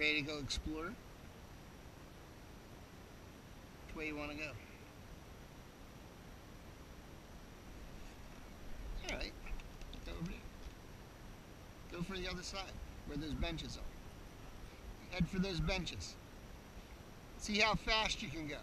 ready to go explore? Which way you want to go? Alright. Go over there. Go for the other side, where those benches are. Head for those benches. See how fast you can go.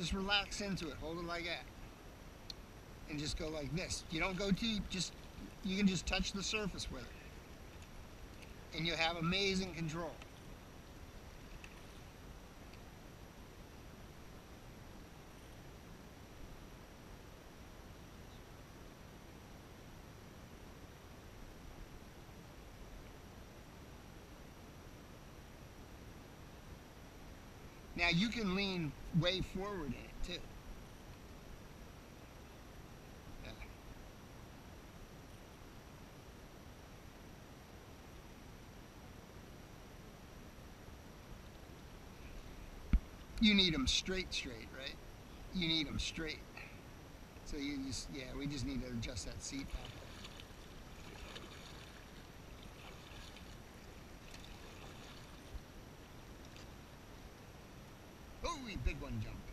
Just relax into it. Hold it like that. And just go like this. You don't go deep. Just you can just touch the surface with it. And you'll have amazing control. Now you can lean way forward in it too. You need them straight, straight, right? You need them straight. So you just, yeah, we just need to adjust that seat back. David de Gonjam.